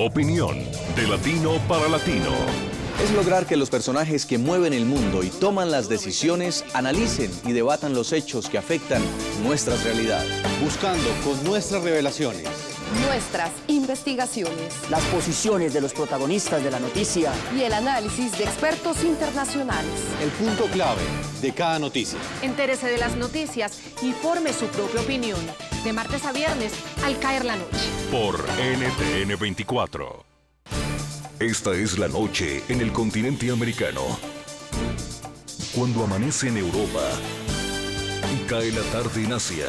Opinión de latino para latino. Es lograr que los personajes que mueven el mundo y toman las decisiones analicen y debatan los hechos que afectan nuestras realidades. Buscando con nuestras revelaciones. Nuestras investigaciones. Las posiciones de los protagonistas de la noticia. Y el análisis de expertos internacionales. El punto clave de cada noticia. Entérese de las noticias y forme su propia opinión. De martes a viernes al caer la noche. Por NTN 24. Esta es la noche en el continente americano. Cuando amanece en Europa y cae la tarde en Asia.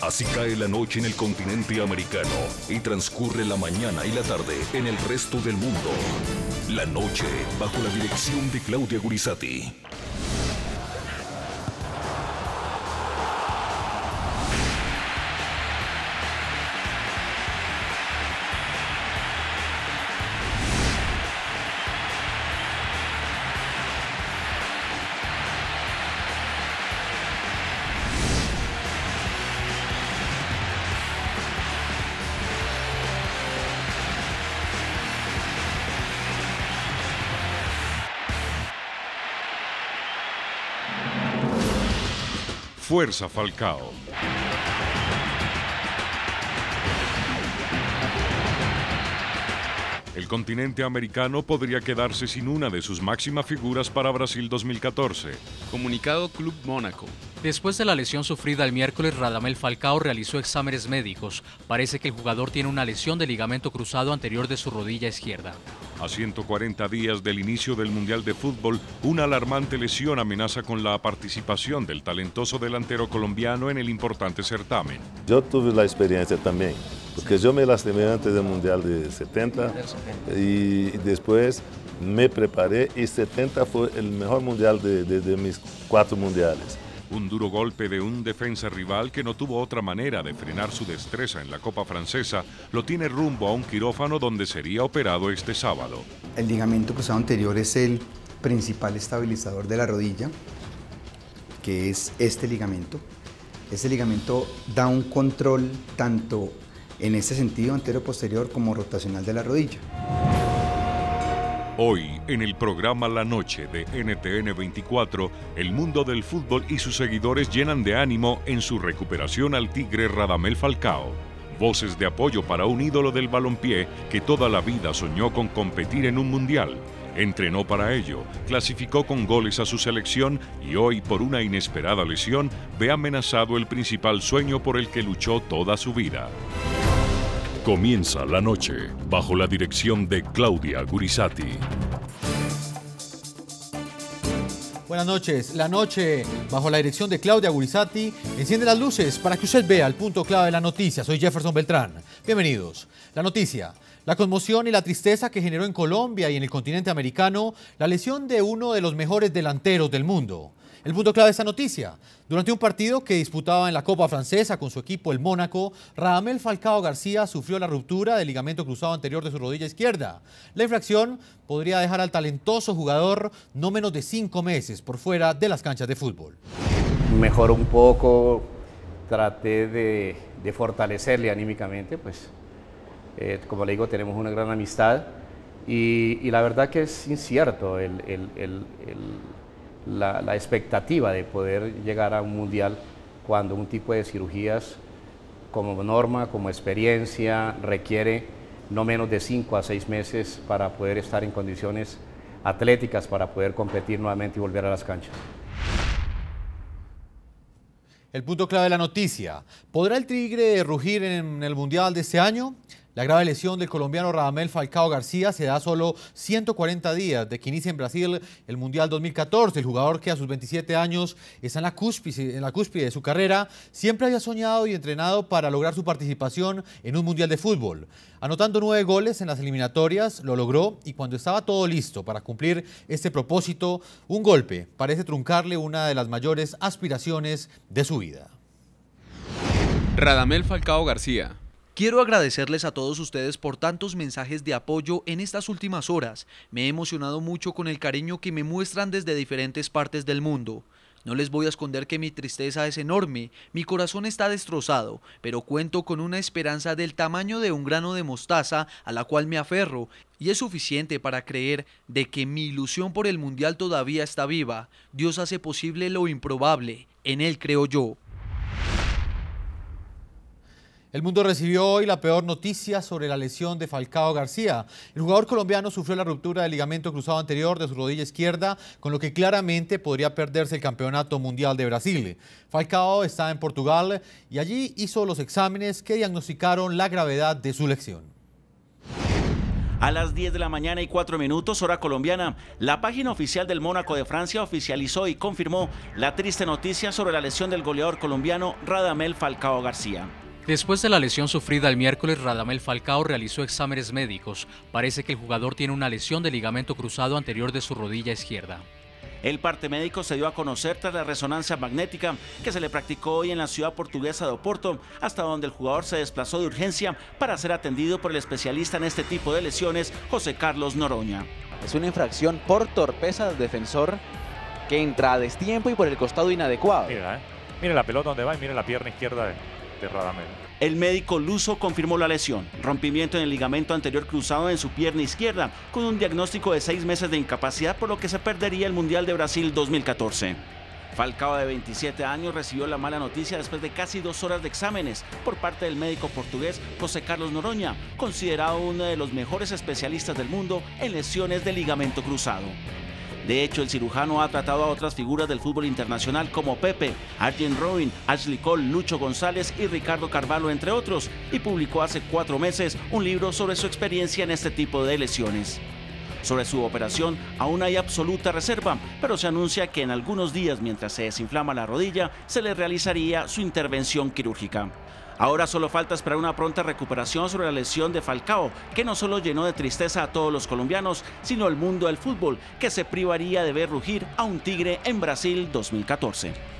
Así cae la noche en el continente americano y transcurre la mañana y la tarde en el resto del mundo. La noche bajo la dirección de Claudia Gurizati. Fuerza Falcao. El continente americano podría quedarse sin una de sus máximas figuras para Brasil 2014. Comunicado Club Mónaco. Después de la lesión sufrida el miércoles, Radamel Falcao realizó exámenes médicos. Parece que el jugador tiene una lesión de ligamento cruzado anterior de su rodilla izquierda. A 140 días del inicio del Mundial de Fútbol, una alarmante lesión amenaza con la participación del talentoso delantero colombiano en el importante certamen. Yo tuve la experiencia también, porque yo me lastimé antes del Mundial de 70 y después me preparé y 70 fue el mejor mundial de, de, de mis cuatro mundiales. Un duro golpe de un defensa rival que no tuvo otra manera de frenar su destreza en la Copa Francesa lo tiene rumbo a un quirófano donde sería operado este sábado. El ligamento cruzado anterior es el principal estabilizador de la rodilla, que es este ligamento. Este ligamento da un control tanto en este sentido anterior-posterior como rotacional de la rodilla. Hoy, en el programa La Noche de NTN 24, el mundo del fútbol y sus seguidores llenan de ánimo en su recuperación al tigre Radamel Falcao. Voces de apoyo para un ídolo del balompié que toda la vida soñó con competir en un mundial. Entrenó para ello, clasificó con goles a su selección y hoy, por una inesperada lesión, ve amenazado el principal sueño por el que luchó toda su vida. Comienza la noche bajo la dirección de Claudia Gurizati. Buenas noches. La noche bajo la dirección de Claudia Gurizati enciende las luces para que usted vea el punto clave de la noticia. Soy Jefferson Beltrán. Bienvenidos. La noticia. La conmoción y la tristeza que generó en Colombia y en el continente americano la lesión de uno de los mejores delanteros del mundo. El punto clave de esta noticia. Durante un partido que disputaba en la Copa Francesa con su equipo el Mónaco, Radamel Falcao García sufrió la ruptura del ligamento cruzado anterior de su rodilla izquierda. La infracción podría dejar al talentoso jugador no menos de cinco meses por fuera de las canchas de fútbol. Mejoró un poco, traté de, fortalecerle anímicamente, pues eh, como le digo, tenemos una gran amistad y, la verdad que es incierto el, la, expectativa de poder llegar a un mundial cuando un tipo de cirugías como norma, como experiencia, requiere no menos de 5 a 6 meses para poder estar en condiciones atléticas, para poder competir nuevamente y volver a las canchas. El punto clave de la noticia. ¿Podrá el Tigre rugir en el Mundial de este año? La grave lesión del colombiano Radamel Falcao García se da solo 140 días de que inicie en Brasil el Mundial 2014. El jugador que a sus 27 años está en la, cúspide, en la cúspide de su carrera siempre había soñado y entrenado para lograr su participación en un Mundial de fútbol. Anotando nueve goles en las eliminatorias, lo logró y cuando estaba todo listo para cumplir este propósito, un golpe parece truncarle una de las mayores aspiraciones de su vida. Radamel Falcao García, Quiero agradecerles a todos ustedes por tantos mensajes de apoyo en estas últimas horas. Me he emocionado mucho con el cariño que me muestran desde diferentes partes del mundo. No les voy a esconder que mi tristeza es enorme, mi corazón está destrozado, pero cuento con una esperanza del tamaño de un grano de mostaza a la cual me aferro y es suficiente para creer de que mi ilusión por el Mundial todavía está viva. Dios hace posible lo improbable, en Él creo yo. El mundo recibió hoy la peor noticia sobre la lesión de Falcao García. El jugador colombiano sufrió la ruptura del ligamento cruzado anterior de su rodilla izquierda, con lo que claramente podría perderse el Campeonato Mundial de Brasil. Falcao está en Portugal y allí hizo los exámenes que diagnosticaron la gravedad de su lesión. A las 10 de la mañana y 4 minutos, hora colombiana, la página oficial del Mónaco de Francia oficializó y confirmó la triste noticia sobre la lesión del goleador colombiano Radamel Falcao García. Después de la lesión sufrida el miércoles, Radamel Falcao realizó exámenes médicos. Parece que el jugador tiene una lesión de ligamento cruzado anterior de su rodilla izquierda. El parte médico se dio a conocer tras la resonancia magnética que se le practicó hoy en la ciudad portuguesa de Oporto, hasta donde el jugador se desplazó de urgencia para ser atendido por el especialista en este tipo de lesiones, José Carlos Noroña. Es una infracción por torpeza del defensor que entra a destiempo y por el costado inadecuado. Mira, ¿eh? mira la pelota donde va y mira la pierna izquierda de, El médico luso confirmó la lesión, rompimiento en el ligamento anterior cruzado en su pierna izquierda, con un diagnóstico de seis meses de incapacidad, por lo que se perdería el Mundial de Brasil 2014. Falcao, de 27 años, recibió la mala noticia después de casi dos horas de exámenes por parte del médico portugués José Carlos Noroña, considerado uno de los mejores especialistas del mundo en lesiones de ligamento cruzado. De hecho, el cirujano ha tratado a otras figuras del fútbol internacional como Pepe, Arjen Robin, Ashley Cole, Lucho González y Ricardo Carvalho, entre otros, y publicó hace cuatro meses un libro sobre su experiencia en este tipo de lesiones. Sobre su operación aún hay absoluta reserva, pero se anuncia que en algunos días, mientras se desinflama la rodilla, se le realizaría su intervención quirúrgica. Ahora solo falta esperar una pronta recuperación sobre la lesión de Falcao, que no solo llenó de tristeza a todos los colombianos, sino al mundo del fútbol, que se privaría de ver rugir a un tigre en Brasil 2014.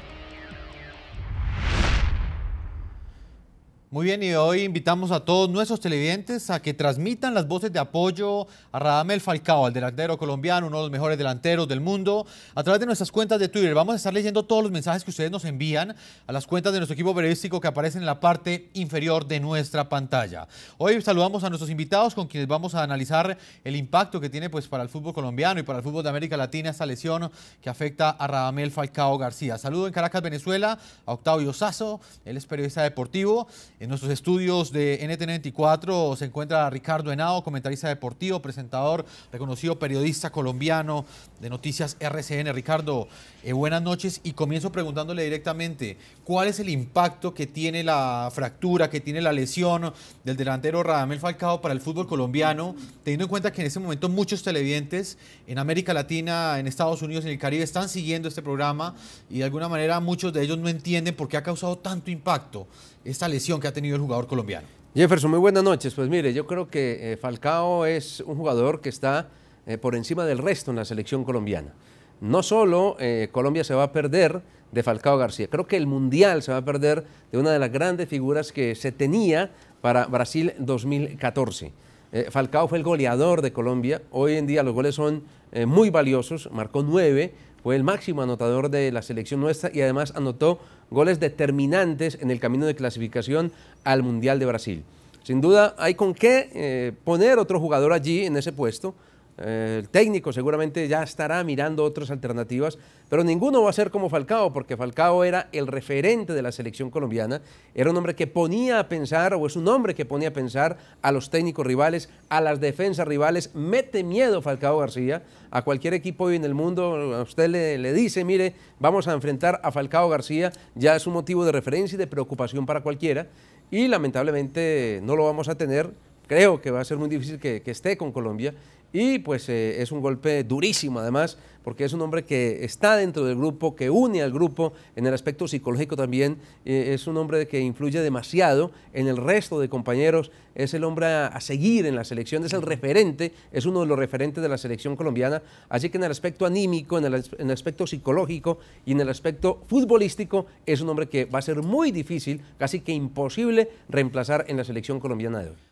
Muy bien, y hoy invitamos a todos nuestros televidentes a que transmitan las voces de apoyo a Radamel Falcao, al delantero colombiano, uno de los mejores delanteros del mundo, a través de nuestras cuentas de Twitter. Vamos a estar leyendo todos los mensajes que ustedes nos envían a las cuentas de nuestro equipo periodístico que aparecen en la parte inferior de nuestra pantalla. Hoy saludamos a nuestros invitados con quienes vamos a analizar el impacto que tiene pues, para el fútbol colombiano y para el fútbol de América Latina esta lesión que afecta a Radamel Falcao García. Saludo en Caracas, Venezuela, a Octavio Sazo, él es periodista deportivo. En nuestros estudios de NTN24 se encuentra Ricardo Henao, comentarista deportivo, presentador, reconocido periodista colombiano de Noticias RCN. Ricardo, eh, buenas noches y comienzo preguntándole directamente, ¿cuál es el impacto que tiene la fractura, que tiene la lesión del delantero Radamel Falcao para el fútbol colombiano, teniendo en cuenta que en este momento muchos televidentes en América Latina, en Estados Unidos, en el Caribe están siguiendo este programa y de alguna manera muchos de ellos no entienden por qué ha causado tanto impacto esta lesión que ha tenido el jugador colombiano. Jefferson, muy buenas noches. Pues mire, yo creo que eh, Falcao es un jugador que está eh, por encima del resto en la selección colombiana. No solo eh, Colombia se va a perder de Falcao García, creo que el Mundial se va a perder de una de las grandes figuras que se tenía para Brasil 2014. Falcao fue el goleador de Colombia, hoy en día los goles son muy valiosos, marcó nueve, fue el máximo anotador de la selección nuestra y además anotó goles determinantes en el camino de clasificación al Mundial de Brasil. Sin duda hay con qué eh, poner otro jugador allí en ese puesto. El técnico seguramente ya estará mirando otras alternativas, pero ninguno va a ser como Falcao, porque Falcao era el referente de la selección colombiana, era un hombre que ponía a pensar, o es un hombre que ponía a pensar a los técnicos rivales, a las defensas rivales, mete miedo Falcao García, a cualquier equipo hoy en el mundo, a usted le, dice, mire, vamos a enfrentar a Falcao García, ya es un motivo de referencia y de preocupación para cualquiera, y lamentablemente no lo vamos a tener, creo que va a ser muy difícil que esté con Colombia, y pues eh, es un golpe durísimo además, porque es un hombre que está dentro del grupo, que une al grupo en el aspecto psicológico también, eh, es un hombre que influye demasiado en el resto de compañeros, es el hombre a, seguir en la selección, es el referente, es uno de los referentes de la selección colombiana, así que en el aspecto anímico, en el, en el aspecto psicológico y en el aspecto futbolístico, es un hombre que va a ser muy difícil, casi que imposible reemplazar en la selección colombiana de hoy.